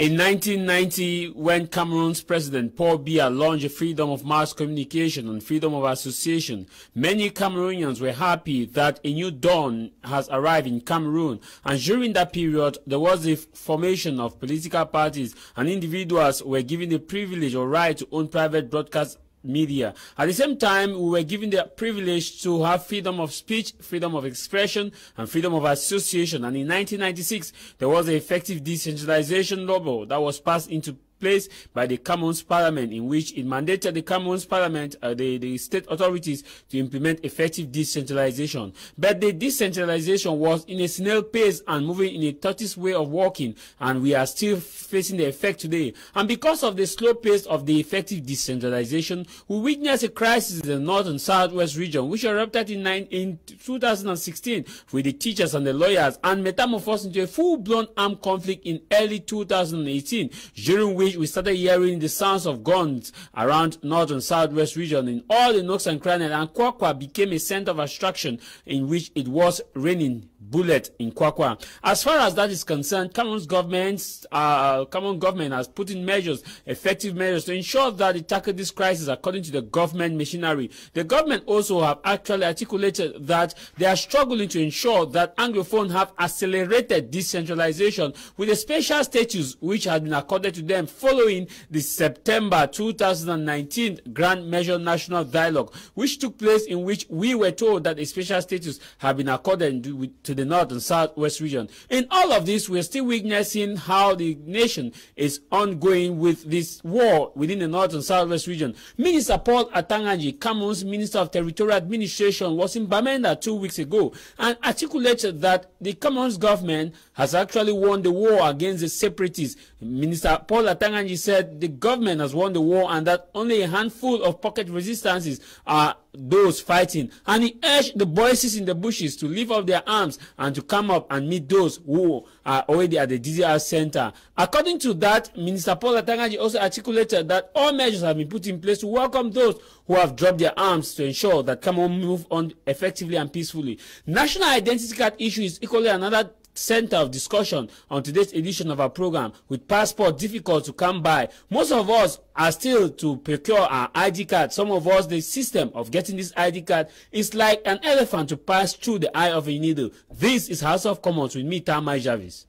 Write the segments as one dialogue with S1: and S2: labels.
S1: In 1990, when Cameroon's President Paul Biya launched freedom of mass communication and freedom of association, many Cameroonians were happy that a new dawn has arrived in Cameroon. And during that period, there was the formation of political parties and individuals were given the privilege or right to own private broadcast media. At the same time, we were given the privilege to have freedom of speech, freedom of expression, and freedom of association. And in 1996, there was an effective decentralization law that was passed into place by the Cameroon's parliament in which it mandated the Cameroon's parliament, uh, the, the state authorities to implement effective decentralization. But the decentralization was in a snail pace and moving in a tortoise way of working and we are still facing the effect today. And because of the slow pace of the effective decentralization, we witnessed a crisis in the north and southwest region which erupted in, nine, in 2016 with the teachers and the lawyers and metamorphosed into a full-blown armed conflict in early 2018 during which we started hearing the sounds of guns around north and southwest region in all the nooks and crannies and Kwakwa became a center of attraction in which it was raining bullet in Kwakwa. As far as that is concerned, Cameroon's government, uh, Cameroon government has put in measures, effective measures to ensure that it tackle this crisis according to the government machinery. The government also have actually articulated that they are struggling to ensure that Anglophone have accelerated decentralization with a special status which has been accorded to them following the September 2019 Grand Measure National Dialogue, which took place in which we were told that a special status had been accorded to the north and southwest region. In all of this, we're still witnessing how the nation is ongoing with this war within the north and southwest region. Minister Paul Atanga-Nji, Cameroon's Minister of Territorial Administration, was in Bamenda two weeks ago and articulated that the Cameroon's government has actually won the war against the separatists. Minister Paul Atanga-Nji said the government has won the war and that only a handful of pocket resistances are those fighting. And he urged the voices in the bushes to leave up their arms and to come up and meet those who are already at the DDR center. According to that, Minister Paul Atang-Anji also articulated that all measures have been put in place to welcome those who have dropped their arms to ensure that Cameroon move on effectively and peacefully. National identity card issue is equally another center of discussion on today's edition of our program with passport difficult to come by. Most of us are still to procure our id card. Some of us the system of getting this id card is like an elephant to pass through the eye of a needle. This is house of commons with me tamai jarvis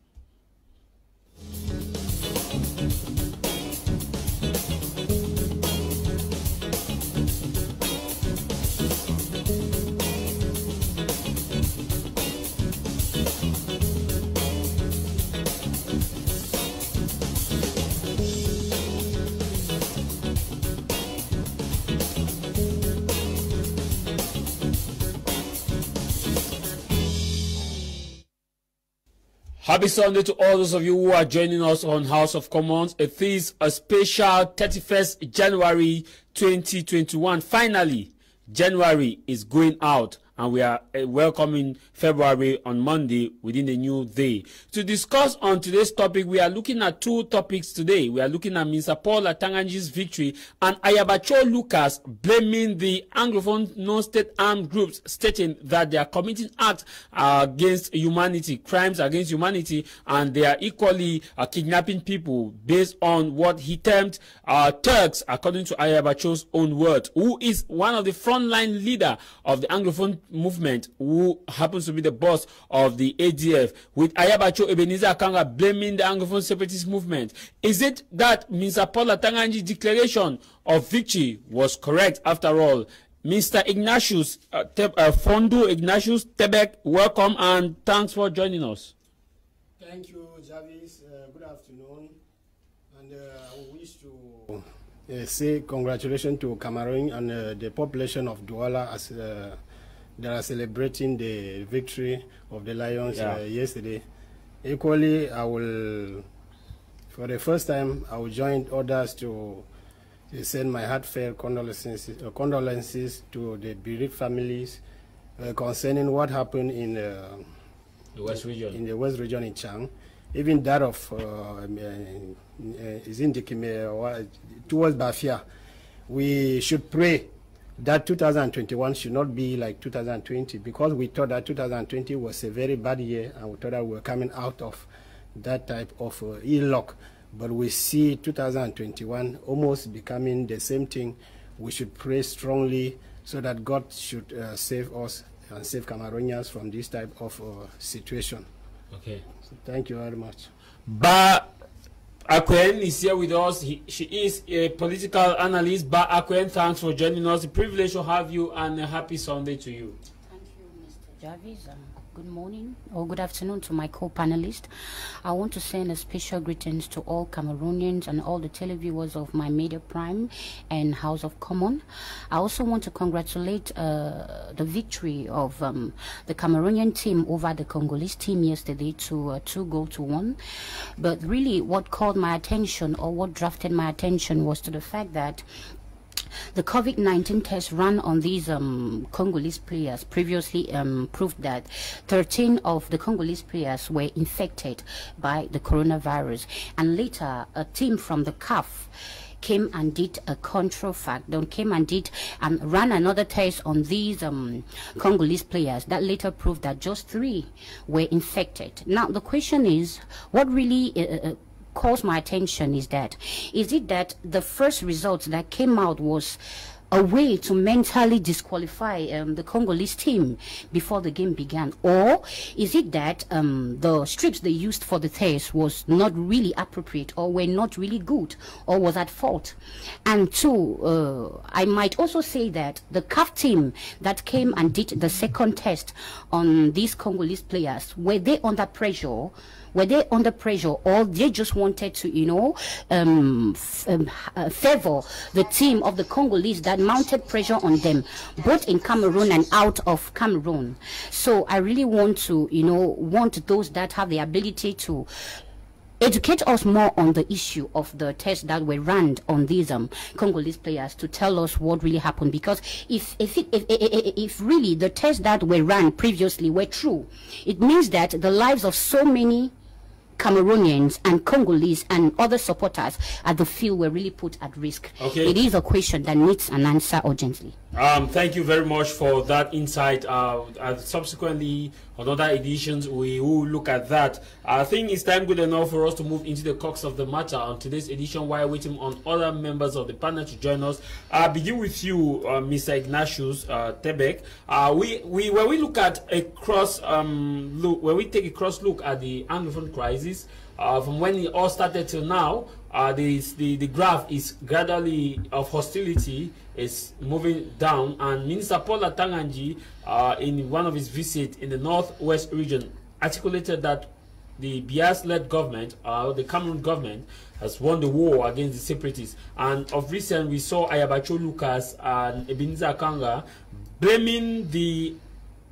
S1: Happy Sunday to all those of you who are joining us on House of Commons. It is a special 31st January 2021. Finally, January is going out and we are uh, welcoming February on Monday within the new day. To discuss on today's topic, we are looking at two topics today. We are looking at Mr. Paul Atanga-Nji's victory and Ayabacho Lucas blaming the Anglophone non-state armed groups, stating that they are committing acts against humanity, crimes against humanity, and they are equally uh, kidnapping people based on what he termed uh, Turks, according to Ayabacho's own words, who is one of the frontline leader of the Anglophone movement who happens to be the boss of the ADF with Ayabacho Ebenezer Akwanga blaming the Anglophone separatist movement. Is it that Mr. Paul Atanga-Nji's declaration of victory was correct after all? Mr. Ignatius, uh, Te- uh, Fondo Ignatius Tebek, welcome and thanks for joining us.
S2: Thank you, Jarvis. Uh, good afternoon. And uh, I wish to uh, say congratulations to Cameroon and uh, the population of Douala as uh, they are celebrating the victory of the Lions
S1: Yeah.
S2: uh, yesterday. Equally, I will, for the first time, I will join others to send my heartfelt condolences, uh, condolences to the bereaved families uh, concerning what happened in. Uh,
S1: The West region.
S2: in the West region in Dschang, even that of uh, um, uh, is in or towards Bafia. We should pray that 2021 should not be like 2020 because we thought that 2020 was a very bad year and we thought that we were coming out of that type of uh, ill luck. but we see 2021 almost becoming the same thing. We should pray strongly so that God should uh, save us and save Cameroonians from this type of uh, situation.
S1: Okay.
S2: So thank you very much.
S1: Ba Akwen is here with us. He, she is a political analyst. But Akwen, thanks for joining us. A privilege to have you and a happy Sunday to you.
S3: Thank you, Mr. Jarvis. Good morning or good afternoon to my co-panelists. I want to send a special greetings to all Cameroonians and all the televiewers of my Media Prime and House of Common. I also want to congratulate uh, the victory of um, the Cameroonian team over the Congolese team yesterday to uh, two goal to one. But really, what called my attention or what drafted my attention was to the fact that the COVID-19 test run on these um, Congolese players previously um, proved that 13 of the Congolese players were infected by the coronavirus. And later, a team from the CAF came and did a control fact, then came and did and ran another test on these um, Congolese players that later proved that just three were infected. Now, the question is, what really uh, uh calls my attention is that is it that the first results that came out was a way to mentally disqualify um, the Congolese team before the game began? Or is it that um, the strips they used for the test was not really appropriate or were not really good or was at fault? And two, uh, I might also say that the CAF team that came and did the second test on these Congolese players, were they under pressure? Were they under pressure or they just wanted to, you know, um, um, uh, favor the team of the Congolese that mounted pressure on them, both in Cameroon and out of Cameroon? So I really want to, you know, want those that have the ability to educate us more on the issue of the tests that were run on these um, Congolese players to tell us what really happened. Because if if, it, if, if, if really the tests that were run previously were true, it means that the lives of so many Cameroonians and Congolese and other supporters at the field were really put at risk.
S1: Okay.
S3: It is a question that needs an answer urgently.
S1: Um, thank you very much for that insight. Uh, subsequently, on other editions, we will look at that. I think it's time good enough for us to move into the crux of the matter on today's edition while waiting on other members of the panel to join us. I'll begin with you, uh, Mr. Ignatius uh, Tebek. Uh, we, we, when we look at a cross um, look, when we take a cross look at the Anglophone crisis, uh, from when it all started till now, uh, the, the, the graph is gradually of hostility is moving down and Minister Paula Atanga-Nji uh, in one of his visits in the northwest region articulated that the Biya-led government, uh, the Cameroon government, has won the war against the separatists. And of recent, we saw Ayabacho Lucas and Ebenezer Kanga blaming the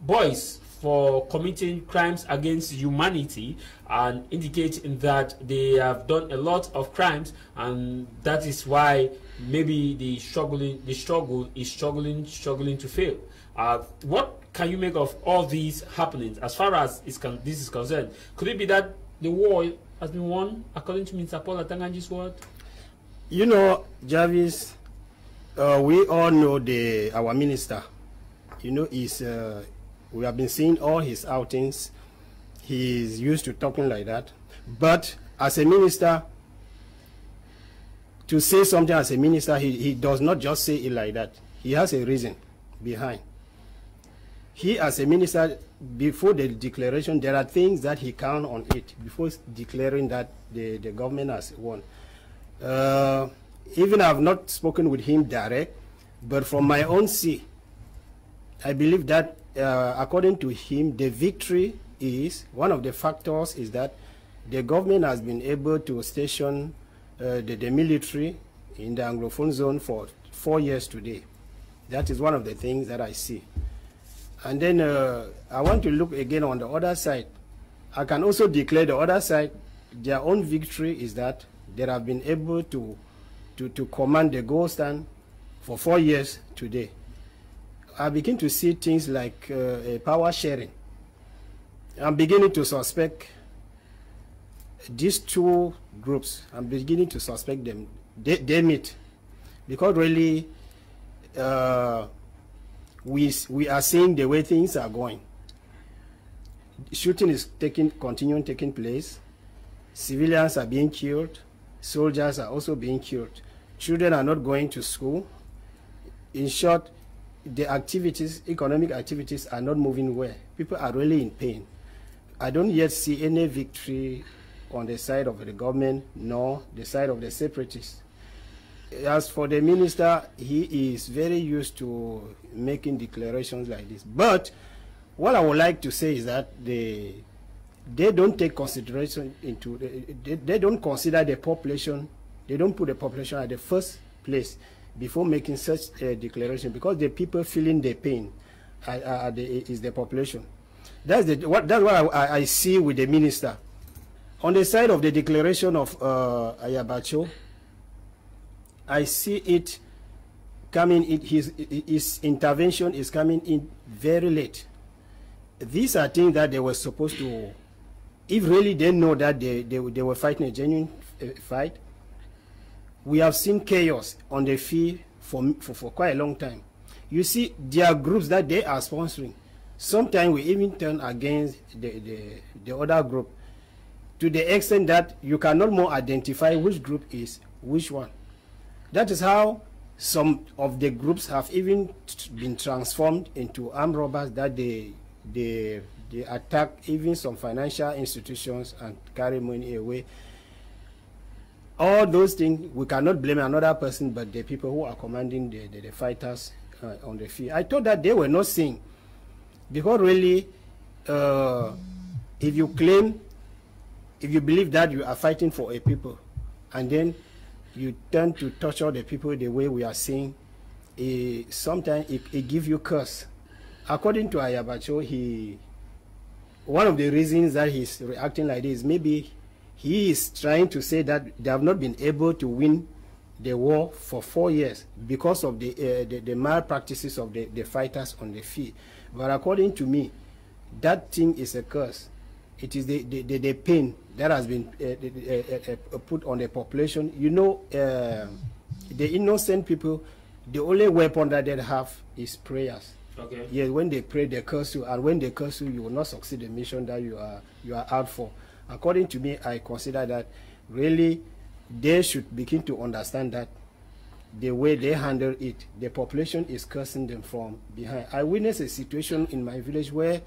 S1: boys for committing crimes against humanity and indicating that they have done a lot of crimes and that is why maybe the struggling the struggle is struggling struggling to fail. Uh, what can you make of all these happenings? As far as this is concerned could it be that the war has been won according to Mr. Paul Atanga-Nji's word?
S2: You know Jarvis uh, we all know the our minister. You know is uh, we have been seeing all his outings. He is used to talking like that. But as a minister, to say something as a minister, he, he does not just say it like that. He has a reason behind. He, as a minister, before the declaration, there are things that he count on it before declaring that the, the government has won. Uh, even I've not spoken with him direct, but from my own see, I believe that uh, according to him, the victory is one of the factors is that the government has been able to station uh, the, the military in the Anglophone zone for four years today. That is one of the things that I see. And then uh, I want to look again on the other side. I can also declare the other side, their own victory is that they have been able to, to, to command the gold stand for four years today. I begin to see things like uh, power sharing. I'm beginning to suspect these two groups. I'm beginning to suspect them. They, they meet because really uh, we we are seeing the way things are going. Shooting is taking continuing taking place. Civilians are being killed. soldiers are also being killed. Children are not going to school. In short, the activities, economic activities are not moving well. People are really in pain. I don't yet see any victory on the side of the government nor the side of the separatists. As for the minister, he is very used to making declarations like this. But what I would like to say is that they, they don't take consideration into, they, they don't consider the population, they don't put the population at the first place before making such a declaration because the people feeling the pain uh, uh, the, is the population. That's, the, what, that's what I, I, see with the minister. On the side of the declaration of uh, Ayabacho, I see it coming in, his, his intervention is coming in very late. These are things that they were supposed to, if really they know that they, they, they were fighting a genuine uh, fight, we have seen chaos on the field for, for, for quite a long time. You see, there are groups that they are sponsoring. Sometimes we even turn against the, the, the other group to the extent that you cannot more identify which group is which one. That is how some of the groups have even been transformed into armed robbers that they, they, they attack even some financial institutions and carry money away all those things, we cannot blame another person but the people who are commanding the, the, the fighters uh, on the field. I thought that they were not seeing, because really, uh, if you claim, if you believe that you are fighting for a people, and then you tend to torture the people the way we are seeing, eh, sometimes it, it gives you curse. According to Ayabacho, he, one of the reasons that he's reacting like this, maybe he is trying to say that they have not been able to win the war for four years because of the, uh, the, the, malpractices of the, the fighters on the field. But according to me, that thing is a curse. It is the, the, the, the pain that has been uh, uh, put on the population. You know, the innocent people, the only weapon that they have is prayers.
S1: Okay.
S2: Yes, when they pray, they curse you, and when they curse you, you will not succeed the mission that you are you are out for according to me, I consider that really they should begin to understand that the way they handle it, the population is cursing them from behind. I witnessed a situation in my village where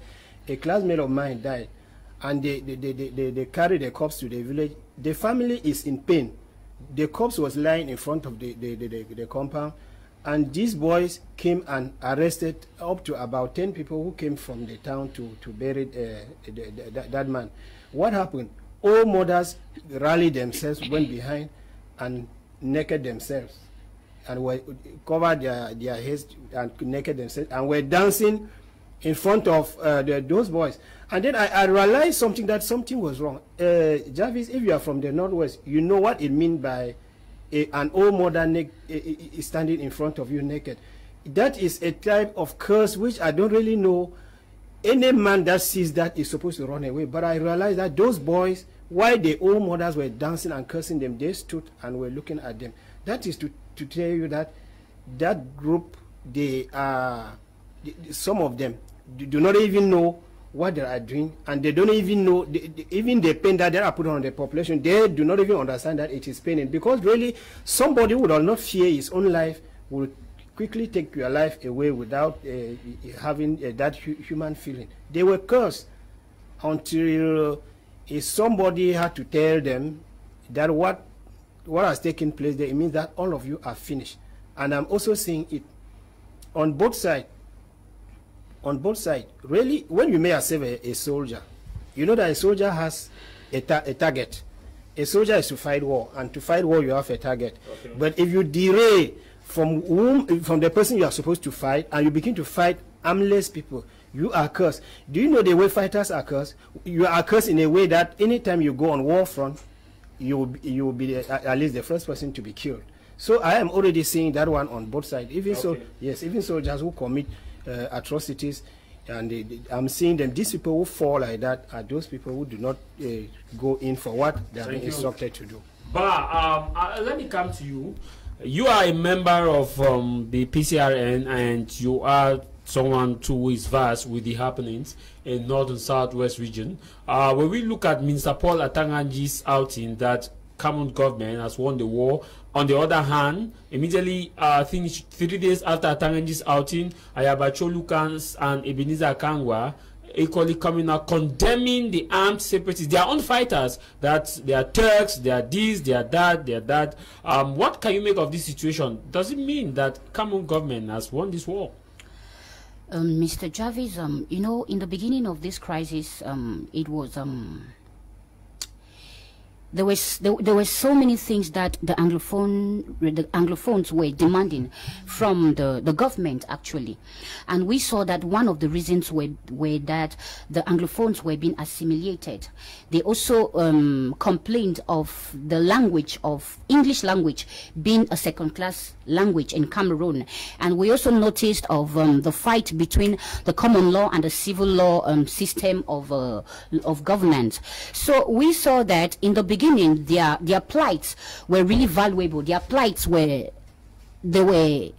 S2: a classmate of mine died and they, they, they, they, they carried the corpse to the village. The family is in pain. The corpse was lying in front of the, the, the, the, compound and these boys came and arrested up to about 10 people who came from the town to, to bury uh, the, the, that man. What happened? All mothers rallied themselves, went behind, and naked themselves, and were covered their, their heads and naked themselves, and were dancing in front of uh, the, those boys. And then I, I, realized something that something was wrong. Uh, Jarvis, if you are from the northwest, you know what it means by a, an old mother standing in front of you naked. That is a type of curse which I don't really know any man that sees that is supposed to run away. But I realized that those boys, while the old mothers were dancing and cursing them, they stood and were looking at them. That is to, to tell you that that group, they are, some of them do not even know what they are doing, and they don't even know, even the pain that they are putting on the population, they do not even understand that it is paining. Because really, somebody would not fear his own life, would quickly take your life away without uh, having uh, that hu human feeling. They were cursed until uh, somebody had to tell them that what what has taken place there, it means that all of you are finished. And I'm also seeing it on both sides. On both sides, really, when you may yourself a, a soldier, you know that a soldier has a, ta a target. A soldier is to fight war, and to fight war you have a target. Okay. But if you derail from whom from the person you are supposed to fight and you begin to fight armless people. You are cursed. Do you know the way fighters are cursed? You are cursed in a way that anytime you go on war front you will, you will be the, at least the first person to be killed. So i am already seeing that one on both sides. Even okay. so yes even soldiers who commit uh, atrocities and they, they, i'm seeing them. These people who fall like that are those people who do not uh, go in for what they are being instructed to do.
S1: But um, uh, let me come to you you are a member of um, the PCRN and you are someone who is vast with the happenings in north and southwest region. Uh, when we look at Minister Paul Atanga Nji's outing that Cameroon government has won the war. On the other hand, immediately, uh, I think three days after Atanganji's outing, Ayabacho Lucans and Ebenezer Kangwa equally coming out condemning the armed separatists, their own fighters, that they are Turks, they are this, they are that, they are that. Um, what can you make of this situation? Does it mean that Cameroon government has won this war?
S3: Um, Mr. Jarvis, um, you know, in the beginning of this crisis, um, it was um, there was there, there were so many things that the anglophone the anglophones were demanding from the the government actually. And we saw that one of the reasons were were that the anglophones were being assimilated. They also um, complained of the language of english language being a second class language in cameroon. And we also noticed of um, the fight between the common law and the civil law um, system of uh, of governance so we saw that in the beginning their their plights were really valuable. Their plights were they were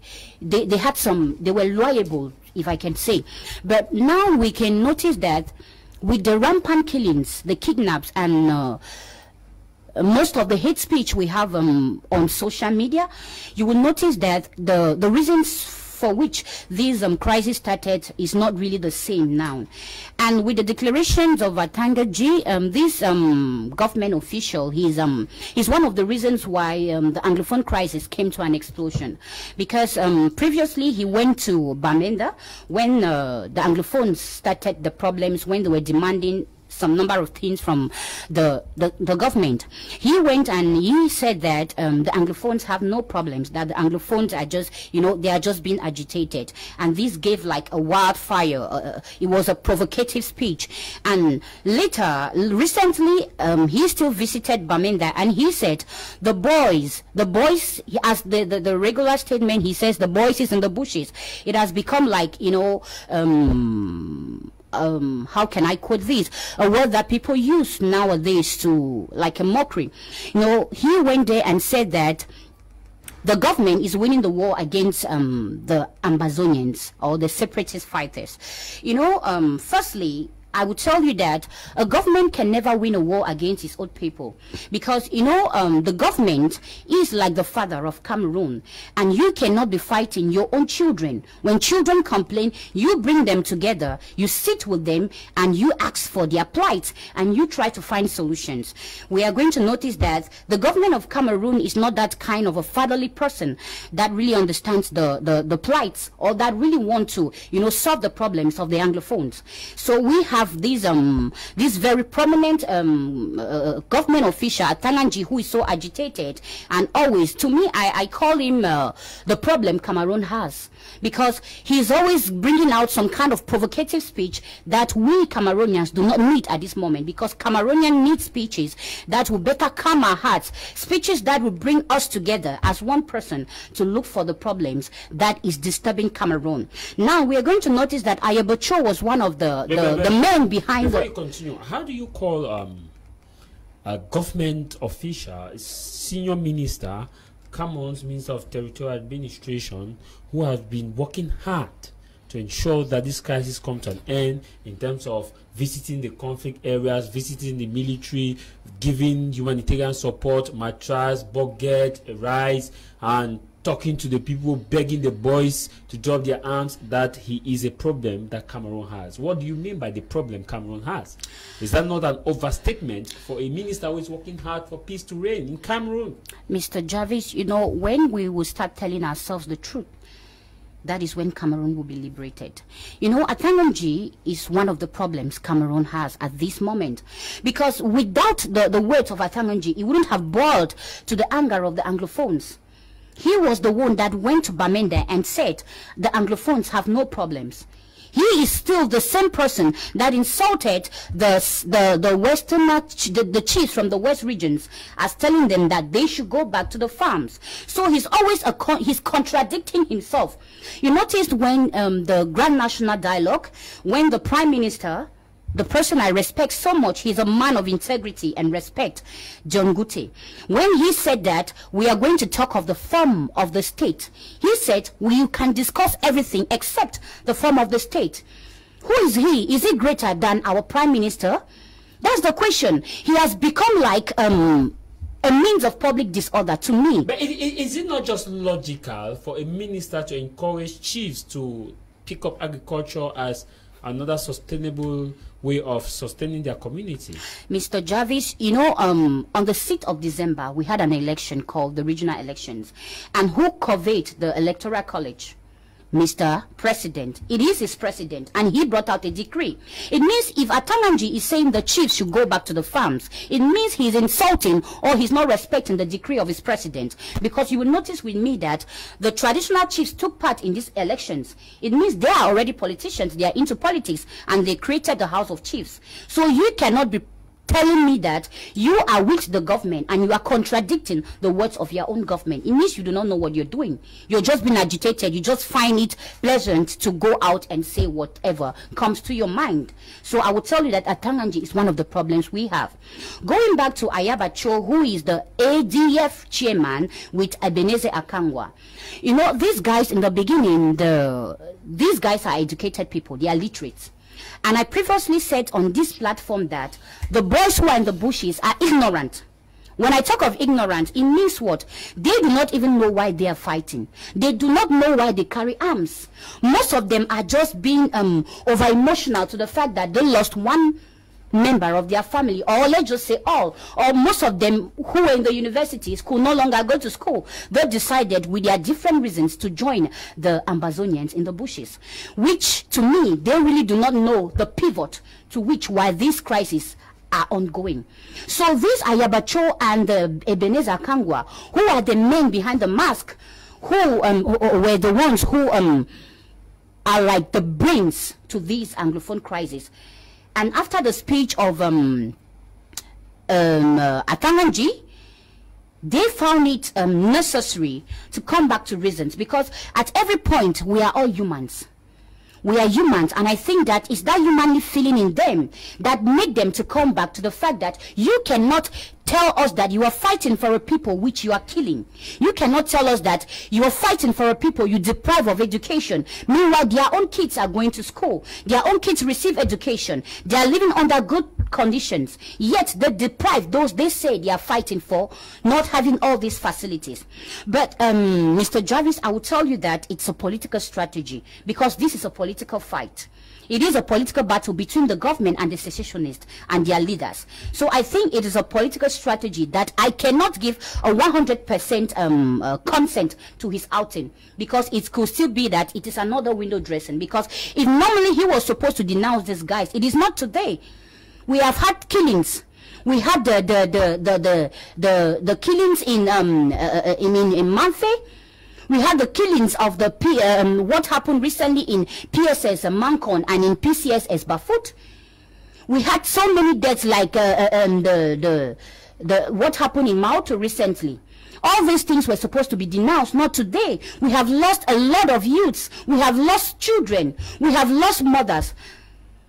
S3: they, they had some they were liable if i can say. But now we can notice that with the rampant killings the kidnaps and uh, most of the hate speech we have um, on social media, you will notice that the, the reasons for which this um, crisis started is not really the same now. And with the declarations of Atanga um, this um, government official, he's, um, he's one of the reasons why um, the Anglophone crisis came to an explosion. Because um, previously he went to Bamenda when uh, the Anglophones started the problems, when they were demanding some number of things from the, the, the government. He went and he said that um, the Anglophones have no problems, that the Anglophones are just, you know, they are just being agitated. And this gave like a wildfire. Uh, uh it was a provocative speech. And later, recently, um, he still visited Bamenda and he said, the boys, the boys, as the, the, the regular statement, he says, the boys is in the bushes. It has become like, you know, um, um, how can I quote this? A word that people use nowadays to, like a mockery. You know, he went there and said that the government is winning the war against um, the Ambazonians or the separatist fighters. You know, um, firstly, I would tell you that a government can never win a war against its own people. Because you know um, the government is like the father of Cameroon. And you cannot be fighting your own children. When children complain you bring them together you sit with them and you ask for their plight and you try to find solutions. We are going to notice that the government of Cameroon is not that kind of a fatherly person that really understands the the, the plights or that really want to you know solve the problems of the anglophones so we have have this um this very prominent um uh, government official Tananji who is so agitated. And always to me I, I call him uh, the problem Cameroon has because he's always bringing out some kind of provocative speech that we Cameroonians do not need at this moment. Because Cameroonian need speeches that will better calm our hearts, speeches that will bring us together as one person to look for the problems that is disturbing Cameroon. Now we are going to notice that Ayabacho was one of the, the, the men behind
S1: Before
S3: the...
S1: you continue, how do you call um, a government official, senior minister, Cameroon's Minister of Territorial Administration, who have been working hard to ensure that this crisis comes to an end in terms of visiting the conflict areas, visiting the military, giving humanitarian support, mattress, bucket, rice, and talking to the people, begging the boys to drop their arms, that he is a problem that Cameroon has. What do you mean by the problem Cameroon has? Is that not an overstatement for a minister who is working hard for peace to reign in Cameroon?
S3: Mr. Jarvis, you know, when we will start telling ourselves the truth, that is when Cameroon will be liberated. You know, Atanganji is one of the problems Cameroon has at this moment. Because without the, the words of Atanganji, it wouldn't have boiled to the anger of the Anglophones. He was the one that went to Bamenda and said the Anglophones have no problems. He is still the same person that insulted the the the western the, the chiefs from the west regions as telling them that they should go back to the farms. So he's always a con he's contradicting himself. You noticed when um, the Grand National Dialogue, when the Prime Minister the person I respect so much, he's a man of integrity and respect, Dion Ngute. When he said that we are going to talk of the form of the state, he said we can discuss everything except the form of the state. Who is he? Is he greater than our prime minister? That's the question. He has become like um, a means of public disorder to me.
S1: But is it not just logical for a minister to encourage chiefs to pick up agriculture as another sustainable way of sustaining their community.
S3: Mr. Jarvis, you know, um, on the 6th of December, we had an election called the regional elections. And who conveyed the electoral college? Mr. President. It is his president, and he brought out a decree. It means if Atanganji is saying the chiefs should go back to the farms, it means he's insulting or he's not respecting the decree of his president. Because you will notice with me that the traditional chiefs took part in these elections. It means they are already politicians, they are into politics, and they created the House of Chiefs. So you cannot be telling me that you are with the government and you are contradicting the words of your own government. It means you do not know what you're doing. You're just being agitated. You just find it pleasant to go out and say whatever comes to your mind. So I will tell you that Atanganji is one of the problems we have. Going back to Ayaba Cho, who is the ADF chairman with Ebenezer Akwanga. You know, these guys in the beginning, the these guys are educated people. They are literate. And I previously said on this platform that the boys who are in the bushes are ignorant. When I talk of ignorance, it means what? They do not even know why they are fighting. They do not know why they carry arms. Most of them are just being um, over emotional to the fact that they lost one member of their family, or let's just say all, or most of them who were in the universities could no longer go to school. They decided with their different reasons to join the Ambazonians in the bushes, which to me, they really do not know the pivot to which why this crisis are ongoing. So these Ayabacho and uh, Ebenezer Kangwa, who are the men behind the mask, who, um, were the ones who um, are like the brains to this Anglophone crisis, and after the speech of um, um, uh, Atanganji, they found it um, necessary to come back to reasons because at every point we are all humans we are humans and i think that it's that humanly feeling in them that made them to come back to the fact that you cannot tell us that you are fighting for a people which you are killing. You cannot tell us that you are fighting for a people you deprive of education. Meanwhile, their own kids are going to school. Their own kids receive education. They are living under good conditions. Yet they deprive those they say they are fighting for not having all these facilities. But um, Mr. Jarvis, I will tell you that it's a political strategy because this is a political fight. It is a political battle between the government and the secessionists and their leaders. So I think it is a political strategy that I cannot give a 100% um, uh, consent to his outing because it could still be that it is another window dressing. Because if normally he was supposed to denounce these guys, it is not today. We have had killings we had the the the the the the, the killings in um uh, uh in in, in Mamfe. We had the killings of the P, um, what happened recently in PSS Mankon and in PCS Bafut. We had so many deaths like uh, uh, um, the, the, the, what happened in Mautu recently. All these things were supposed to be denounced, not today. We have lost a lot of youths. We have lost children. We have lost mothers.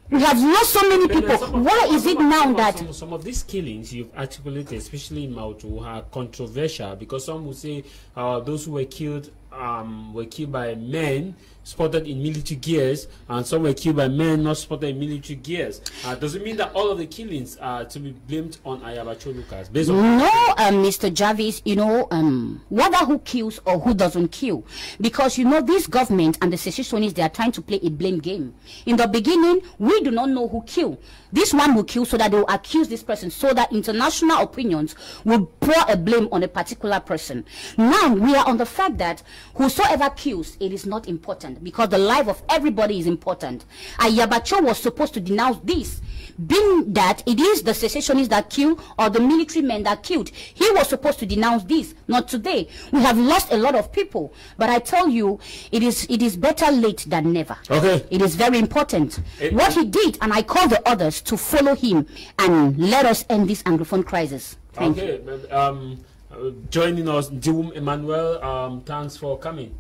S3: We have lost so many people. Why is it now that
S1: some, some, of these killings you've articulated, especially in Mautu, are controversial because some will say uh, those who were killed um, were killed by men spotted in military gears, and some were killed by men not spotted in military gears. Uh, does it mean that all of the killings are to be blamed on Ayabacho Lucas?
S3: Based on no, um, Mr. Jarvis, you know, um, whether who kills or who doesn't kill. Because, you know, this government and the secessionists, they are trying to play a blame game. In the beginning, we do not know who killed. This one will kill so that they will accuse this person, so that international opinions will pour a blame on a particular person. Now, we are on the fact that whosoever kills, it is not important because the life of everybody is important. Ayabacho was supposed to denounce this, being that it is the secessionists that kill or the military men that killed. He was supposed to denounce this, not today. We have lost a lot of people, but I tell you, it is it is better late than never.
S1: Okay.
S3: It is very important. It, what he did, and I call the others to follow him and let us end this Anglophone crisis. Thank okay.
S1: you. Um, uh, joining us, Doom Emmanuel, um, thanks for coming.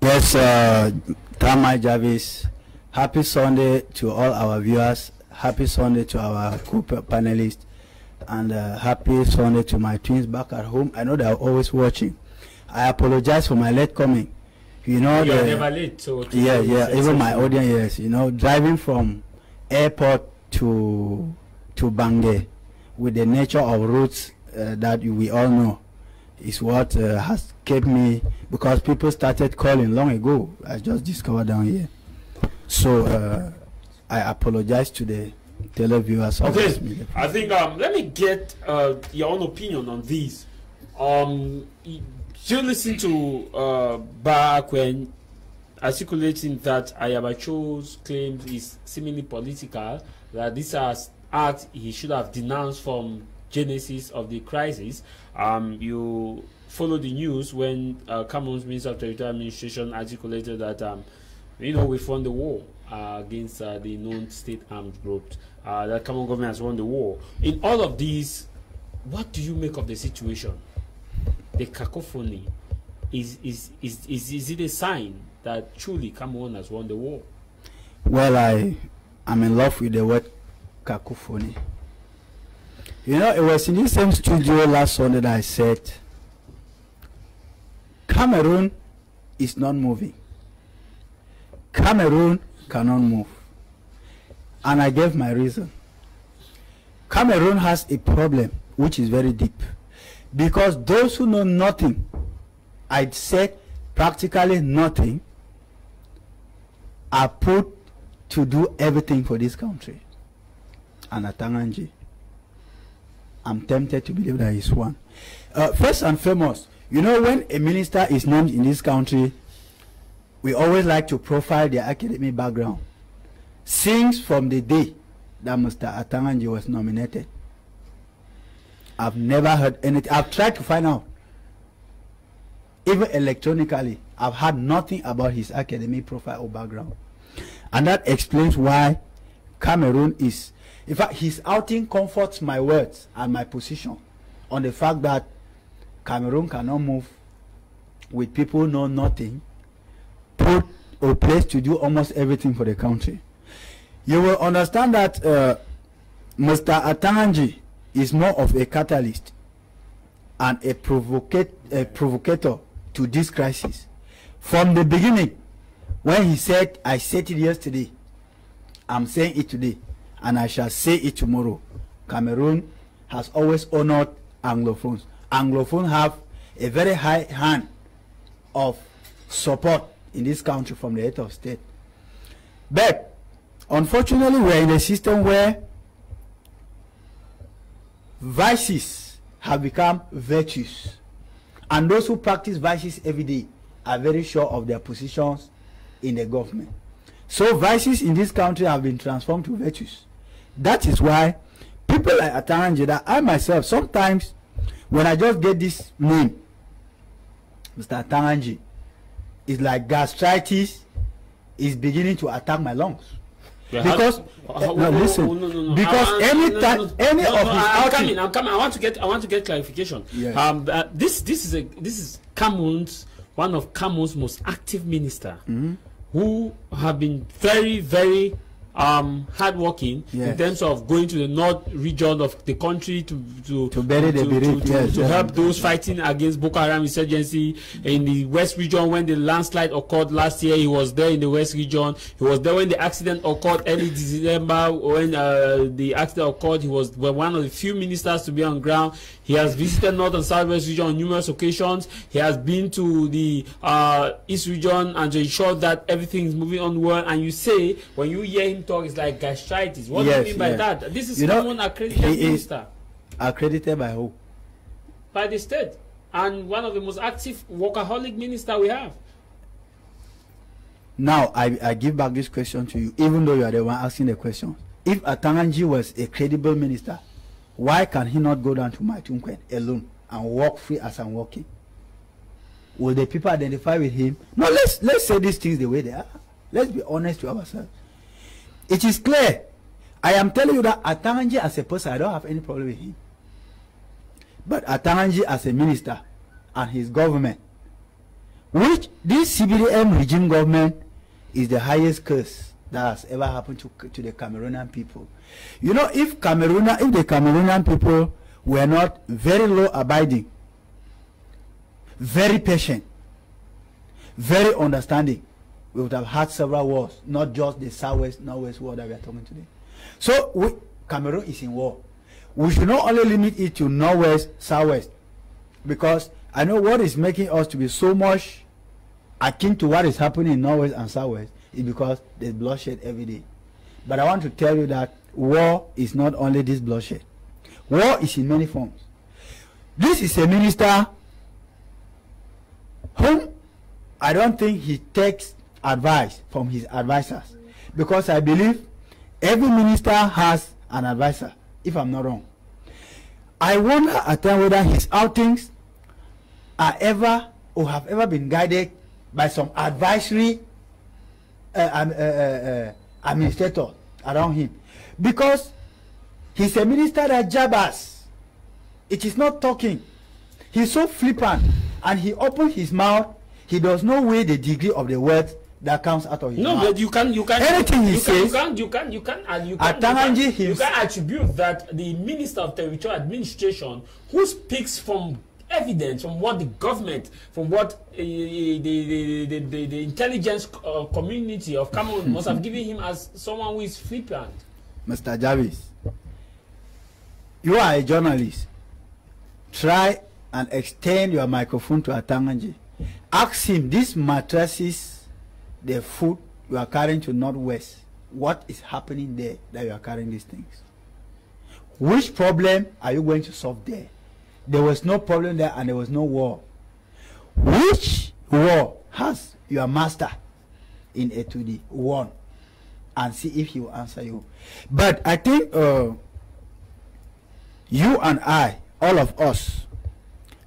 S4: Yes, uh, Tamai Jarvis. Happy Sunday to all our viewers. Happy Sunday to our panelists. And uh, happy Sunday to my twins back at home. I know they are always watching. I apologize for my late coming.
S1: You know, you the, never late. So
S4: yeah, yeah. Even my audience, yes. You know, driving from airport to to Bange with the nature of routes uh, that we all know is what uh, has kept me because people started calling long ago. I just discovered down here. So uh, I apologize to the televiewers.
S1: Okay. I think um, let me get uh, your own opinion on this. Um, you listen to uh, back when articulating that Ayabacho's claims is seemingly political, that this has act he should have denounced from genesis of the crisis. Um, you follow the news when uh, Cameroon's Minister of Territorial Administration articulated that um, you know we've won the war uh, against uh, the non-state armed groups. Uh, that Cameroon government has won the war. In all of these, what do you make of the situation? The cacophony is is is is, is it a sign that truly Cameroon has won the war?
S4: Well, I am in love with the word cacophony. You know, it was in this same studio last Sunday that I said, Cameroon is not moving. Cameroon cannot move. And I gave my reason. Cameroon has a problem which is very deep. Because those who know nothing, I said practically nothing, are put to do everything for this country. And Atanganji, I'm tempted to believe that he's one. Uh, first and foremost, you know, when a minister is named in this country, we always like to profile their academic background. Since from the day that Mr. Atanganji was nominated, I've never heard anything. I've tried to find out. Even electronically, I've heard nothing about his academic profile or background. And that explains why Cameroon is, in fact, his outing comforts my words and my position on the fact that Cameroon cannot move with people know nothing, put or place to do almost everything for the country. You will understand that uh, Mr. Atanganji is more of a catalyst and a, provocate, a provocator to this crisis. From the beginning, when he said, I said it yesterday, I'm saying it today, and I shall say it tomorrow. Cameroon has always honored Anglophones. Anglophones have a very high hand of support in this country from the head of state. But unfortunately, we're in a system where vices have become virtues. And those who practice vices every day are very sure of their positions in the government. So vices in this country have been transformed to virtues. That is why people like Ataranje, that I myself, sometimes when I just get this name, Mr. Ataranje, it's like gastritis is beginning to attack my lungs.
S1: Yeah,
S4: because
S1: how-
S4: uh, no, listen,
S1: no, no, no.
S4: because
S1: I- I-
S4: any time, any of his
S1: I'm
S4: outing,
S1: coming. I'm coming. I want to get. I want to get clarification. Um, uh, this this is a this is Cameroon's one of Cameroon's most active minister,
S4: Mm-hmm.
S1: who have been very very um hardworking in terms of going to the north region of the country to to
S4: To bury the
S1: to, to,
S4: yes,
S1: to
S4: yes.
S1: help those fighting against Boko Haram insurgency in the west region when the landslide occurred last year. He was there in the west region. He was there when the accident occurred early december when uh, the accident occurred. He was one of the few ministers to be on ground. He has visited north and southwest region on numerous occasions. He has been to the uh, east region and to ensure that everything is moving on well and you say when you hear him talk it's like gastritis what do you mean by
S4: yes.
S1: that this is
S4: You know,
S1: someone accredited
S4: he is-
S1: minister
S4: accredited by who?
S1: by the state and one of the most active workaholic minister we have.
S4: Now, I, I give back this question to you, even though you are the one asking the question. If Atanganji was a credible minister, why can he not go down to Matunkwen alone and walk free as I'm walking? Will the people identify with him? No, let's let's say these things the way they are. Let's be honest to ourselves. It is clear. I am telling you that Atanganji as a person, I don't have any problem with him. But Atanganji as a minister and his government, which this CPDM regime government is the highest curse that has ever happened to, to the Cameroonian people. You know, if Cameroon, if the Cameroonian people were not very law abiding, very patient, very understanding, we would have had several wars, not just the southwest, northwest war that we are talking today. So we, Cameroon is in war. we should not only limit it to northwest, southwest, because I know what is making us to be so much akin to what is happening in northwest and southwest is because there's bloodshed every day. But I want to tell you that war is not only this bloodshed. War is in many forms. This is a minister whom I don't think he takes advice from his advisors. Because I believe every minister has an advisor, if I'm not wrong. I wonder at times whether his outings are ever or have ever been guided by some advisory uh, uh, uh, uh, administrator around him. Because he's a minister that jabbers. It is not talking. He's so flippant and he opens his mouth he does not weigh the degree of the words that comes out of
S1: No,
S4: mouth
S1: but you can you can
S4: Anything
S1: you can, you
S4: says-
S1: can you can you can you can,
S4: Atanganji
S1: you, can, you can attribute that the minister of territorial administration who speaks from evidence from what the government from what uh, the, the, the, the, the intelligence uh, community of Cameroon must have given him as someone who is flippant.
S4: Mr. Jarvis, you are a journalist. Try and extend your microphone to Atanganji. Ask him, these mattresses, the food you are carrying to Northwest, what is happening there that you are carrying these things? Which problem are you going to solve there? There was no problem there and there was no war. Which war has your master in Etoudi won? and see if he will answer you. But I think uh, you and I, all of us,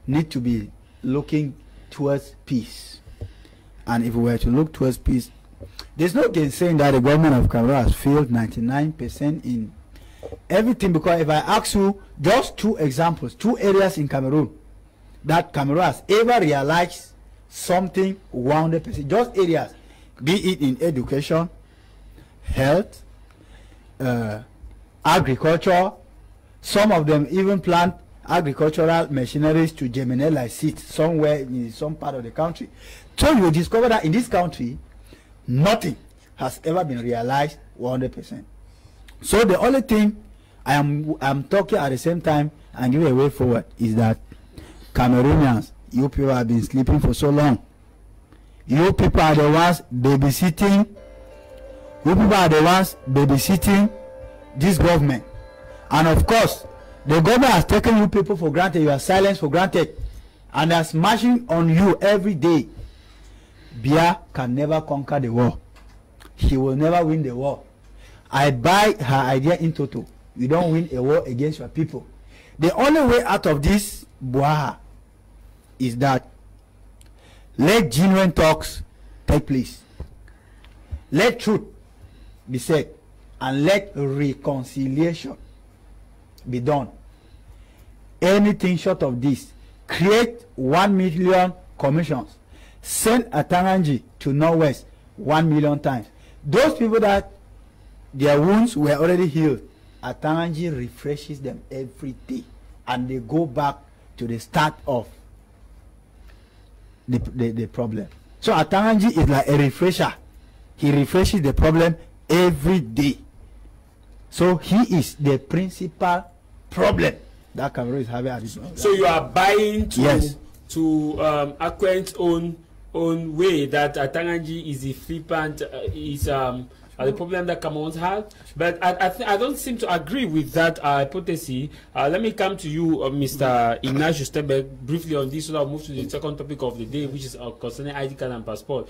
S4: need to be looking towards peace. And if we were to look towards peace, there's no saying that the government of Cameroon has failed 99% in everything. Because if I ask you just two examples, two areas in Cameroon that Cameroon has ever realized something 100%, just areas, be it in education, health, uh, agriculture. Some of them even plant agricultural machineries to germinate seeds somewhere in some part of the country. So you discover that in this country, nothing has ever been realized 100%. So the only thing I am I'm talking at the same time and give a way forward is that Cameroonians, you people have been sleeping for so long. You people are the ones babysitting you people are the ones babysitting this government and of course the government has taken you people for granted. Your silence for granted. And are smashing on you every day. Bia can never conquer the war. She will never win the war. I buy her idea in total you don't win a war against your people. The only way out of this buaha is that let genuine talks take place. Let truth be said. And let reconciliation be done anything short of this. Create one million commissions. Send atanganji to northwest one million times. Those people that their wounds were already healed atanganji refreshes them every day and they go back to the start of the, the, the problem. So atanganji is like a refresher. He refreshes the problem every day. So he is the principal problem that Cameroon is having at this moment.
S1: So you are buying to
S4: Yes.
S1: to um, Akwent's own own way that Atanganji is a flippant uh, is um uh, the problem that Cameroon has. But I I, I don't seem to agree with that uh, hypothesis. Uh, let me come to you, uh, Mr. Ignatius Stebek, briefly on this. So I'll move to the second topic of the day, which is uh, concerning ID card and passport.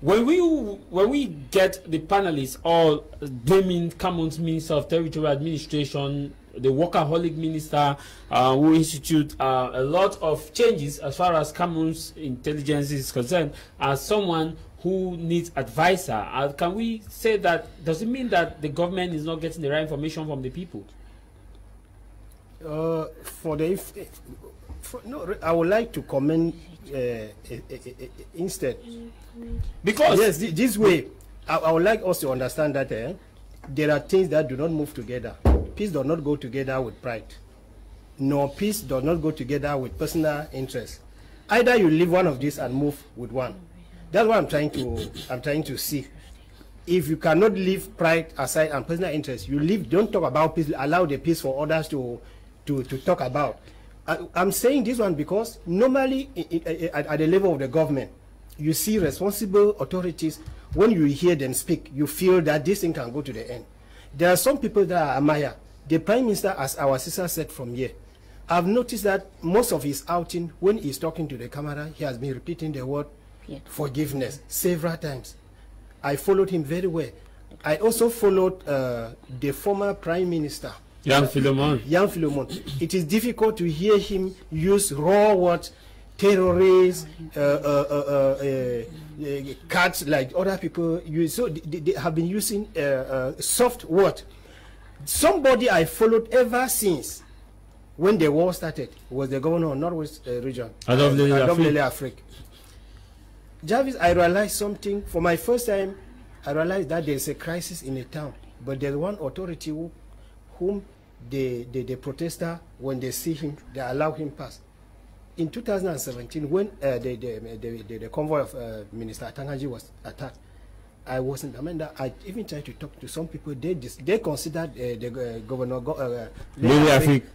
S1: When we when we get the panelists all blaming Cameroon's Minister of Territorial Administration, the workaholic minister uh, who institute uh, a lot of changes as far as Cameroon's intelligence is concerned, as someone who needs advisor, uh, can we say that does it mean that the government is not getting the right information from the people?
S2: Uh, for the if, for, no, I would like to comment uh, uh, uh, instead.
S1: Because
S2: Yes, this way, I, I would like us to understand that eh, there are things that do not move together. Peace does not go together with pride, nor peace does not go together with personal interest. Either you leave one of these and move with one. That's what I'm trying to I'm trying to see. if you cannot leave pride aside and personal interest, you leave. Don't talk about peace. Allow the peace for others to to to talk about. I, I'm saying this one because normally at, at the level of the government, you see responsible authorities. When you hear them speak, you feel that this thing can go to the end. There are some people that I admire. The prime minister, as our sister said from here, I've noticed that most of his outing, when he's talking to the camera, he has been repeating the word
S3: Yeah.
S2: forgiveness several times. I followed him very well. I also followed uh, the former prime minister,
S1: Yang Philemon.
S2: Yang Philemon. It is difficult to hear him use raw words, terrorists, uh, uh, uh, uh, uh, uh, cats like other people use. So they, they have been using uh, uh, soft word. Somebody I followed ever since when the war started was the governor of Northwest uh, region,
S1: Adolphe Lele
S2: Adolphe
S1: Afrique.
S2: Afrique. Jarvis, I realized something for my first time. I realized that there's a crisis in a town, but there's one authority who, whom the, the, the protester, when they see him, they allow him pass. In 2017, when uh, the, the, the, the, convoy of uh, Minister Atanganji was attacked, I was in Bamenda. I even tried to talk to some people. They they considered uh, the uh, governor go- uh,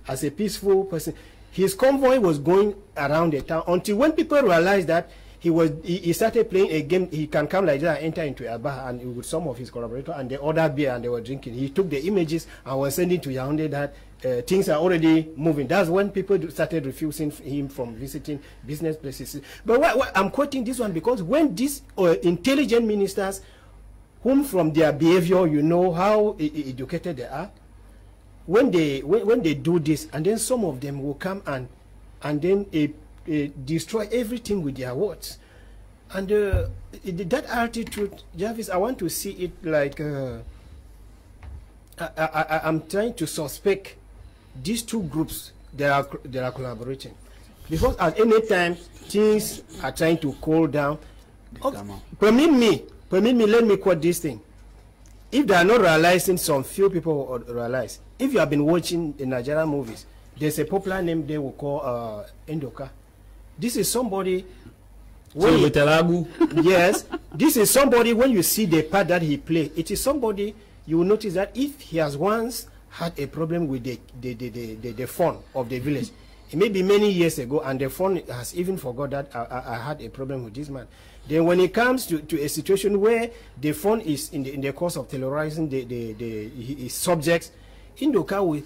S2: as a peaceful person. His convoy was going around the town until when people realized that he was he, he started playing a game. He can come like that and enter into a bar and with some of his collaborators and they ordered beer and they were drinking. He took the images and was sending to Yaoundé that uh, things are already moving. That's when people started refusing him from visiting business places. But I'm quoting this one because when these uh, intelligent ministers, whom from their behavior you know how educated they are, when they when, when they do this and then some of them will come and and then uh, destroy everything with their words and uh, that attitude jarvis i want to see it like uh, I, i'm trying to suspect these two groups they are they are collaborating. Because at any time things are trying to cool down. Okay, permit me permit me let me quote this thing. If they are not realizing some few people will realize. If you have been watching the nigerian movies there's a popular name they will call uh endoka this is somebody when
S1: with Telagu.
S2: yes. This is somebody when you see the part that he play it is somebody you will notice that if he has once had a problem with the the the the, the, the phone of the village. It may be many years ago and the phone has even forgot that I, I, I had a problem with this man. Then when it comes to, to a situation where the phone is in the in the course of terrorizing the the, the his subjects Indoka will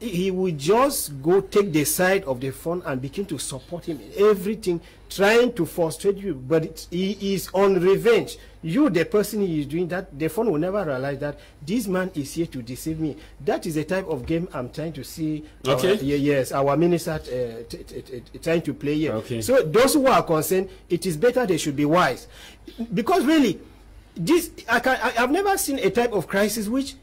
S2: he will just go take the side of the phone and begin to support him in everything, trying to frustrate you. But he is on revenge. You, the person he is doing that, the phone will never realize that this man is here to deceive me. That is the type of game I'm trying to see.
S1: Okay.
S2: ye- yes, our minister uh, trying to play here.
S1: Okay.
S2: So those who are concerned, it is better they should be wise, because really, this I can I, I've never seen a type of crisis which.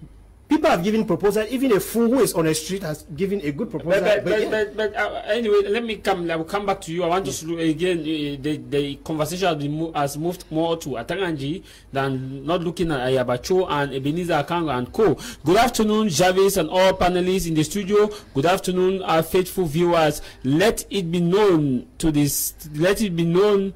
S2: People have given proposal. Even a fool who is on the street has given a good proposal.
S1: But, but, but, but, uh, anyway, let me come. I will come back to you. I want us to again. Uh, the the conversation has, been mo- has moved more to Atanganji than not looking at Ayaba Cho and Ebenezer Akwanga and co. Good afternoon, Jarvis and all panelists in the studio. Good afternoon, our faithful viewers. Let it be known to this. Let it be known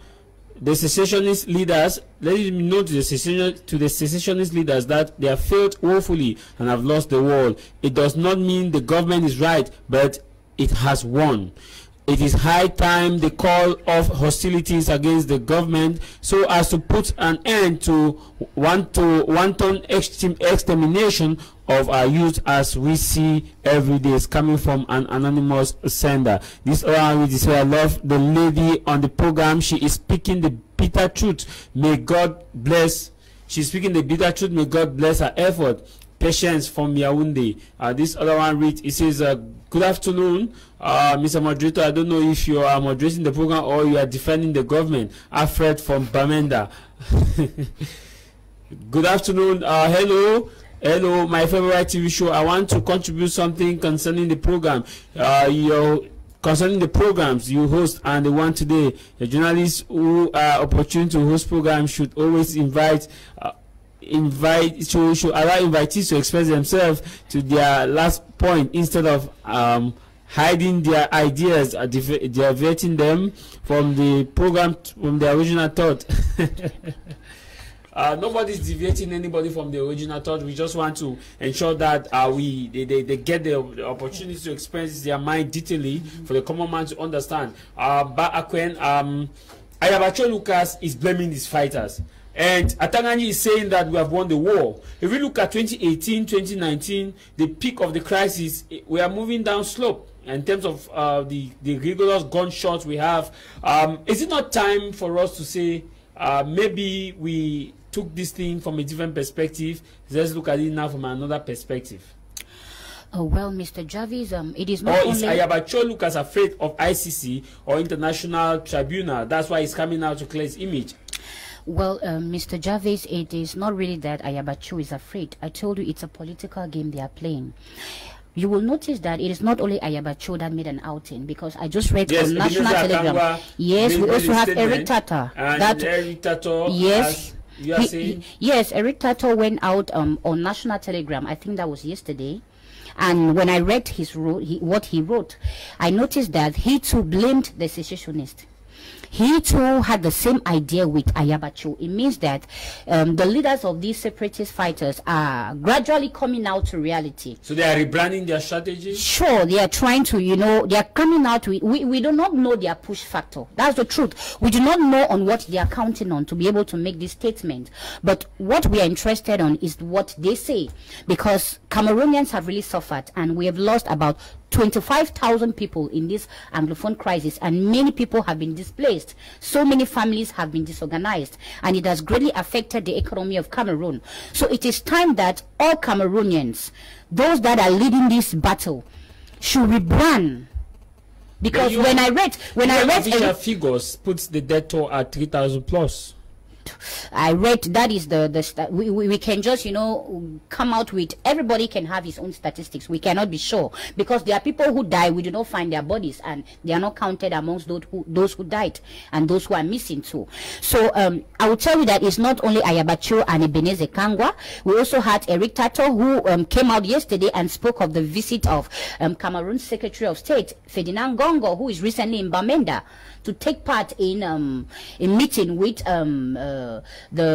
S1: the secessionist leaders, let it be known to the secession, to the secessionist leaders that they have failed woefully and have lost the war. It does not mean the government is right, but it has won. It is high time they call off hostilities against the government so as to put an end to one to wanton extermination of our youth as we see every day is coming from an anonymous sender. This is where I love the lady on the program. She is speaking the bitter truth. May God bless. She's speaking the bitter truth. May God bless her effort. Patience from Yaoundé. Uh, this other one reads, it says, uh, Good afternoon, uh, Mr. Moderator. I don't know if you are moderating the program or you are defending the government. Alfred from Bamenda. Good afternoon. Uh, hello. Hello, my favorite TV show. I want to contribute something concerning the program. Uh, your concerning the programs you host and the one today. The journalists who are opportune to host programs should always invite. Uh, invite should, should allow invitees to express themselves to their last point instead of um, hiding their ideas uh, diverting them from the program from the original thought uh, nobody's deviating anybody from the original thought. We just want to ensure that uh, we they, they, they get the, the opportunity to express their mind detailedly for the common man to understand. Uh, but Akwen, um, Ayabacho Lucas is blaming his fighters. And Atanganyi is saying that we have won the war. If we look at 2018, 2019, the peak of the crisis, we are moving down slope in terms of uh, the, the rigorous gunshots we have. Um, is it not time for us to say uh, maybe we took this thing from a different perspective? Let's look at it now from another perspective.
S3: Oh, well, Mr. Jarvis, um, it is not
S1: or is
S3: only...
S1: Ayaba Cho Lucas afraid of ICC or International Tribunal? That's why he's coming out to clear his image.
S3: Well, um, Mr. Jarvis, it is not really that Ayaba Cho is afraid. I told you it's a political game they are playing. You will notice that it is not only Ayaba Cho that made an outing because I just read
S1: Yes,
S3: on National Telegram. Yes, we also have Eric
S1: Tataw.
S3: That
S1: Eric Tataw,
S3: yes,
S1: as you are
S3: he- he- yes, Eric Tataw went out um, on National Telegram. I think that was yesterday. And when I read his he, what he wrote, I noticed that he too blamed the secessionist. He too had the same idea with Ayaba Cho. It means that um, the leaders of these separatist fighters are gradually coming out to reality.
S1: so they are rebranding their strategy.
S3: Sure, they are trying to, you know, they are coming out with, we, we do not know their push factor. That's the truth. We do not know on what they are counting on to be able to make this statement. But what we are interested on is what they say. Because Cameroonians have really suffered and we have lost about 25,000 people in this Anglophone crisis and many people have been displaced. So many families have been disorganized and it has greatly affected the economy of Cameroon. So it is time that all Cameroonians, those that are leading this battle, should rebrand. Because when I read, when I read,
S1: official figures puts the death toll at uh, 3,000 plus.
S3: I read that is the the we, we we can just you know come out with everybody can have his own statistics. We cannot be sure because there are people who die we do not find their bodies and they are not counted amongst those who those who died and those who are missing too. So um, I will tell you that it's not only Ayaba Cho and Ebenezer Akwanga. We also had Eric Tataw who um, came out yesterday and spoke of the visit of um, Cameroon Secretary of State Ferdinand Gongo who is recently in Bamenda to take part in um, a meeting with um, uh, the,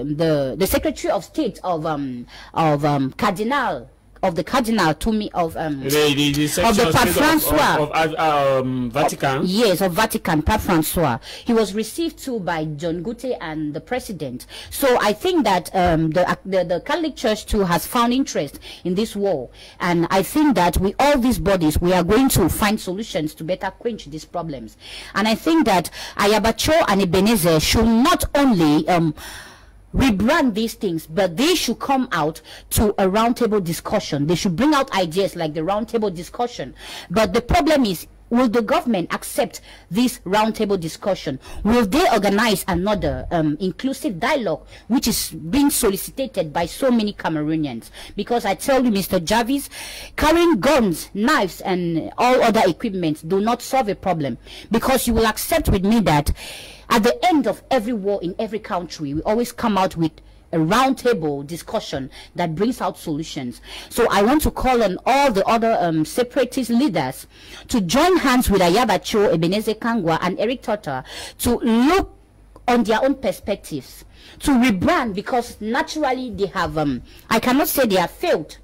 S3: uh, the the Secretary of State of um, of um, Cardinal of the Cardinal to me of um,
S1: The, the, the
S3: of the
S1: of, of,
S3: Francois.
S1: of, of, uh, um, Vatican.
S3: Yes, of Vatican, Pape Francois. He was received too by Dion Ngute and the president. So I think that um, the, the the Catholic Church too has found interest in this war, and I think that we all these bodies we are going to find solutions to better quench these problems. And I think that Ayaba Cho and Ebenezer should not only um, rebrand these things, but they should come out to a roundtable discussion. They should bring out ideas like the roundtable discussion. But the problem is, will the government accept this roundtable discussion? Will they organize another um, inclusive dialogue, which is being solicited by so many Cameroonians? Because I tell you, Mr. Jarvis, carrying guns, knives, and all other equipment do not solve a problem. Because you will accept with me that at the end of every war in every country, we always come out with a roundtable discussion that brings out solutions. So I want to call on all the other um, separatist leaders to join hands with Ayaba Cho, Ebenezer Akwanga, and Eric Tota to look on their own perspectives, to rebrand because naturally they have, um, I cannot say they have failed.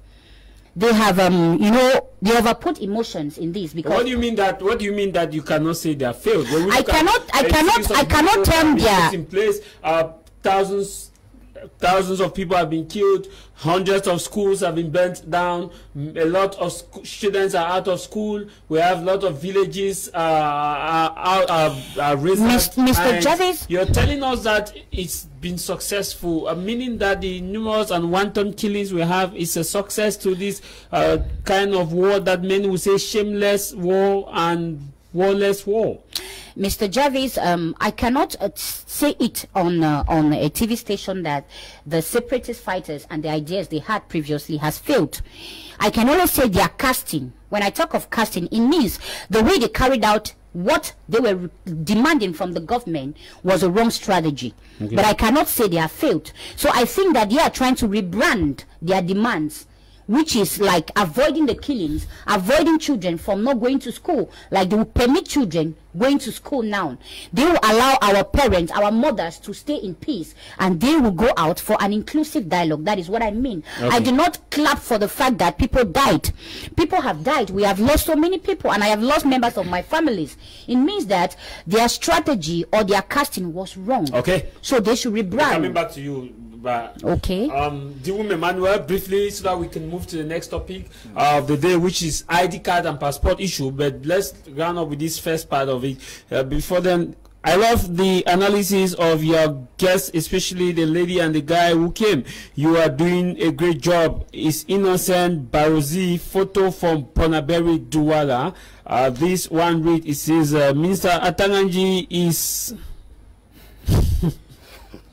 S3: They have, um, you know, they have put emotions in this because
S1: What do you mean that? What do you mean that you cannot say they are failed?
S3: I
S1: look at
S3: cannot- I cannot- I cannot term their-
S1: in place. Uh, thousands, thousands of people have been killed. Hundreds of schools have been burnt down. a lot of students are out of school. We have a lot of villages uh, are, are, are, are
S3: Mr. Jarvis?
S1: You're telling us that it's been successful, uh, meaning that the numerous and wanton killings we have is a success to this uh, kind of war that many will say shameless war and warless war.
S3: Mr. Jarvis, um, I cannot uh, say it on uh, on a TV station that the separatist fighters and the ideas they had previously has failed. I can only say they are casting. When I talk of casting, it means the way they carried out what they were demanding from the government was a wrong strategy. But I cannot say they have failed. So I think that they are trying to rebrand their demands which is like avoiding the killings, avoiding children from not going to school. Like they will permit children going to school now. They will allow our parents, our mothers to stay in peace and they will go out for an inclusive dialogue. That is what I mean.
S1: Okay.
S3: I do not clap for the fact that people died. People have died. We have lost so many people and I have lost members of my families. It means that their strategy or their casting was wrong.
S1: Okay.
S3: So they should rebrand.
S1: Coming back to you, but
S3: Okay.
S1: Um, Diwum Emmanuel, briefly, so that we can move to the next topic of the day, which is ID card and passport issue. But let's round up with this first part of it. Uh, before then, I love the analysis of your guests, especially the lady and the guy who came. You are doing a great job. It's Innocent Barozi, photo from Bonaberi Douala. Uh, this one read, it says, uh, Minister Atanganji is...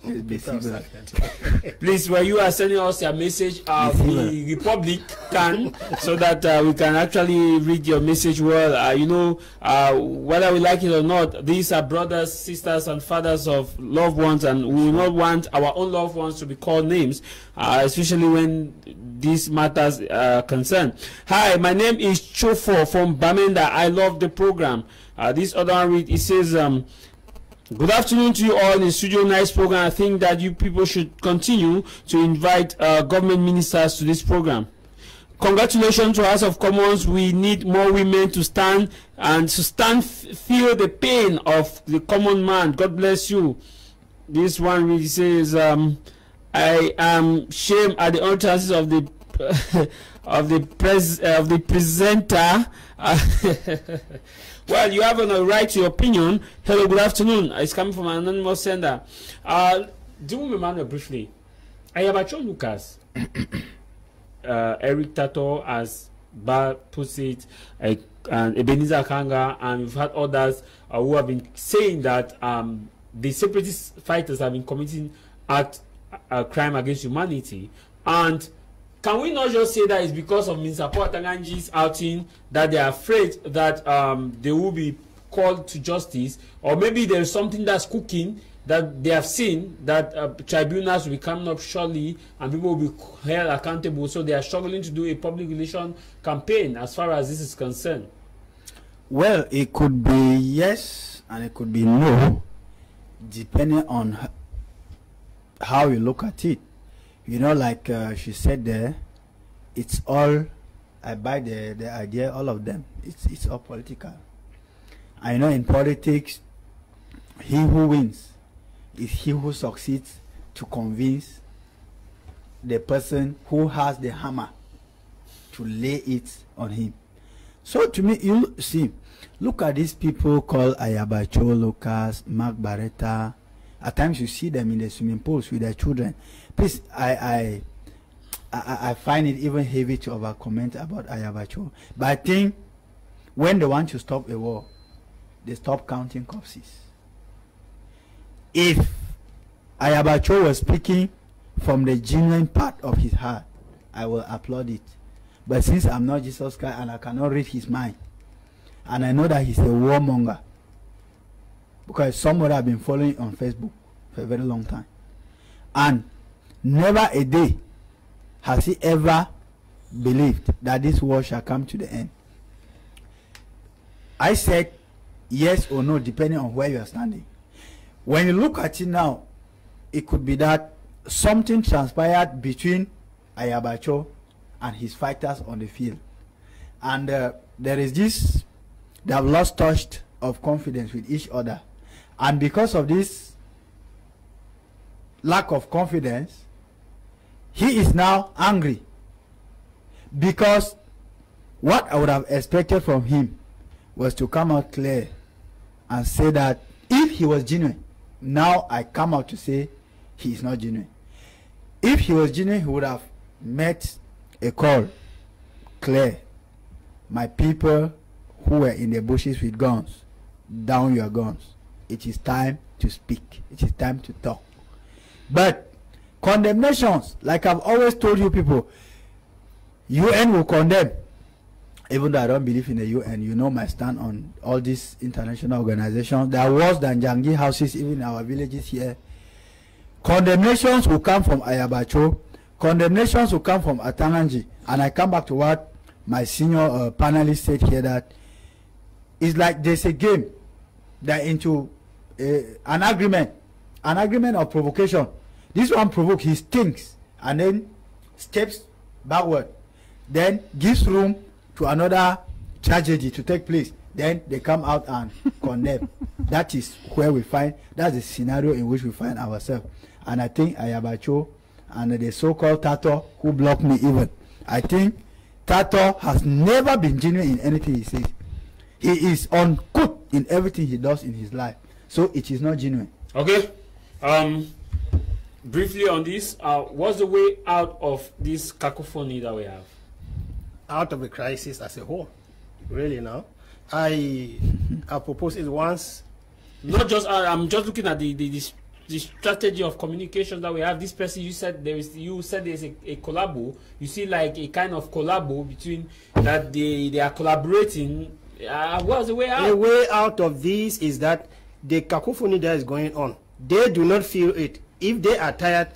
S1: Please, when you are sending us your message, of the Republic can, so that uh, we can actually read your message well. Uh, you know, uh, whether we like it or not, these are brothers, sisters, and fathers of loved ones, and we will not want our own loved ones to be called names, uh, especially when these matters are concerned. Hi, my name is Chofo from Bamenda. I love the program. Uh, this other one read, it says, um, Good afternoon to you all in the studio. Nice program. I think that you people should continue to invite uh, government ministers to this program. Congratulations to House of Commons. We need more women to stand and to stand, feel the pain of the common man. God bless you. This one really says, um, I am shame at the utterances of the of the pres uh, of the presenter. well, you have a right to your opinion. Hello, good afternoon. It's coming from an anonymous sender. Uh, do Emmanuel briefly. Ayaba Cho Lucas, uh, Eric Tataw, as Bar puts it, uh, and Ebenezer Akwanga, and we've had others uh, who have been saying that um, the separatist fighters have been committing act a crime against humanity. And can we not just say that it's because of Mr. Paul Tanganji's outing that they are afraid that um, they will be called to justice, or maybe there's something that's cooking that they have seen that uh, tribunals will be coming up shortly and people will be held accountable, so they are struggling to do a public relation campaign as far as this is concerned.
S4: Well, it could be yes and it could be no, depending on how you look at it. You know, like uh, she said there, it's all. I buy the the idea. All of them. It's it's all political. I know in politics, he who wins is he who succeeds to convince the person who has the hammer to lay it on him. So to me, you see, look at these people called Ayaba Cho, Lucas, Mark Bareta. At times you see them in the swimming pools with their children. Please, I, I, I, I find it even heavy to over comment about Ayaba Cho. But I think when they want to stop a war, they stop counting corpses. If Ayaba Cho was speaking from the genuine part of his heart, I will applaud it. But since I'm not Jesus Christ and I cannot read his mind, and I know that he's a warmonger, because somebody I've been following on Facebook for a very long time, and never a day has he ever believed that this war shall come to the end. I said yes or no, depending on where you are standing. When you look at it now, it could be that something transpired between Ayabacho and his fighters on the field. And uh, there is this, they have lost touch of confidence with each other. And because of this lack of confidence, he is now angry. Because what I would have expected from him was to come out clear and say that if he was genuine, now I come out to say he is not genuine. If he was genuine, he would have met a call clear. My people who were in the bushes with guns, down your guns. It is time to speak. It is time to talk. But condemnations, like I've always told you people, UN will condemn. Even though I don't believe in the UN, you know my stand on all these international organizations. They are worse than njangi houses, even in our villages here. Condemnations will come from Ayaba Cho. Condemnations will come from Atanganji. And I come back to what my senior uh, panelist said here that it's like there's a game they're into uh, an agreement, an agreement of provocation. This one provoke, he thinks and then steps backward, then gives room to another tragedy to take place. Then they come out and condemn. That is where we find, that's the scenario in which we find ourselves. And I think Ayaba Cho and the so-called Tataw who blocked me even, I think Tataw has never been genuine in anything he says. He is uncut in everything he does in his life. So it is not genuine.
S1: Okay. Um, briefly on this, uh, what's the way out of this cacophony that we have?
S2: Out of the crisis as a whole, really now. I, I propose it once.
S1: Not just, uh, I'm just looking at the, the, the, the strategy of communication that we have. This person, you said there is, you said there's a, a collabo. You see like a kind of collabo between that they, they are collaborating. Uh, what's the way out?
S2: The way out of this is that the cacophony that is going on, they do not feel it. If they are tired,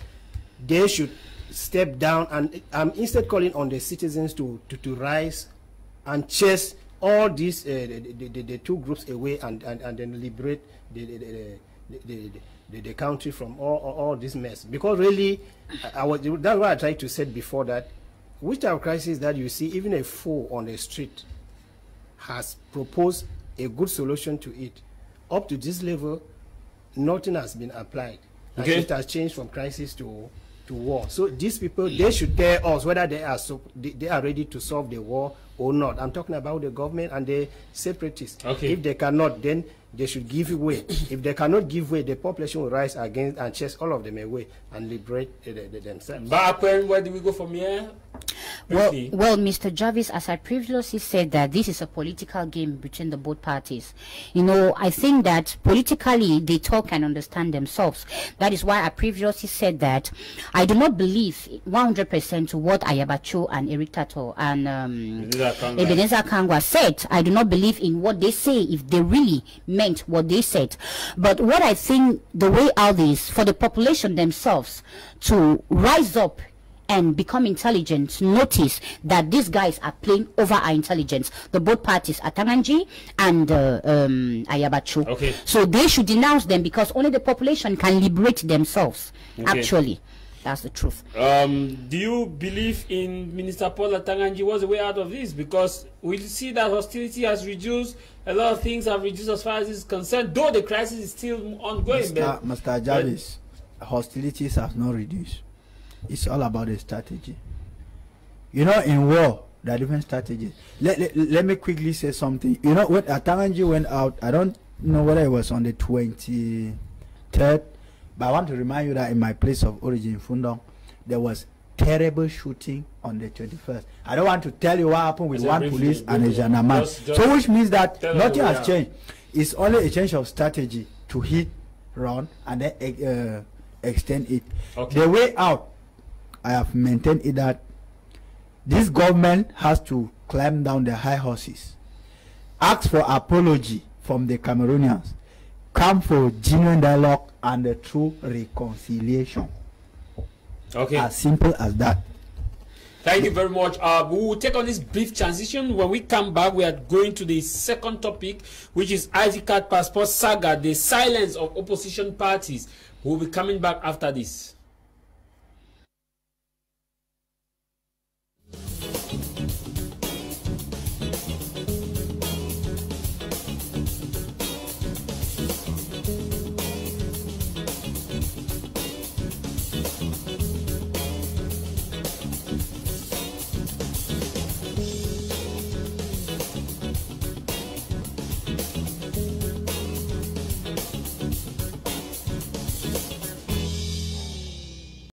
S2: they should step down and I'm instead calling on the citizens to, to, to rise and chase all these uh, the, the, the, two groups away and, and, and then liberate the, the, the, the, the, country from all, all, all this mess. Because really, I, I was, that's what I tried to say before that, which type of crisis that you see even a fool on the street has proposed a good solution to it. Up to this level, nothing has been applied. Okay. It has changed from crisis to to war. So these people, they should tell us whether they are so, they, they, are ready to solve the war or not. I'm talking about the government and the separatists.
S1: Okay.
S2: If they cannot, then they should give way. if they cannot give way, the population will rise against and chase all of them away and liberate uh, the, the, themselves.
S1: But where do we go from here?
S3: Well, well, Mr. Jarvis, as I previously said, that this is a political game between the both parties. You know, I think that politically they talk and understand themselves. That is why I previously said that I do not believe 100% to what Ayaba Cho and Eric Tataw and um, Ebenezer Akwanga said. I do not believe in what they say if they really meant what they said. But what I think the way out is for the population themselves to rise up and become intelligent notice that these guys are playing over our intelligence. The both parties, Atanganji and uh, um, Ayaba Cho.
S1: Okay.
S3: So they should denounce them because only the population can liberate themselves. Okay. Actually. That's the truth.
S1: Um, do you believe in Minister Paul Atanganji was the way out of this? Because we see that hostility has reduced, a lot of things have reduced as far as this is concerned, though the crisis is still ongoing.
S4: Mr. Mr. Jarvis, hostilities have not reduced. It's all about the strategy. You know, in war, there are different strategies. Let, let, let me quickly say something. You know, when Atanganji went out, I don't know whether it was on the 23rd, but I want to remind you that in my place of origin, Fundong, there was terrible shooting on the 21st. I don't want to tell you what happened with one police and a gendarme. So which means that nothing has changed. It's only a change of strategy to hit, run, and then uh, extend it. Okay. The way out I have maintained it that this government has to climb down the high horses, ask for apology from the Cameroonians, come for genuine dialogue and a true reconciliation.
S1: Okay.
S4: As simple as that.
S1: Thank you very much. Uh, we will take on this brief transition. When we come back, we are going to the second topic, which is ID card passport saga, the silence of opposition parties. We'll be coming back after this.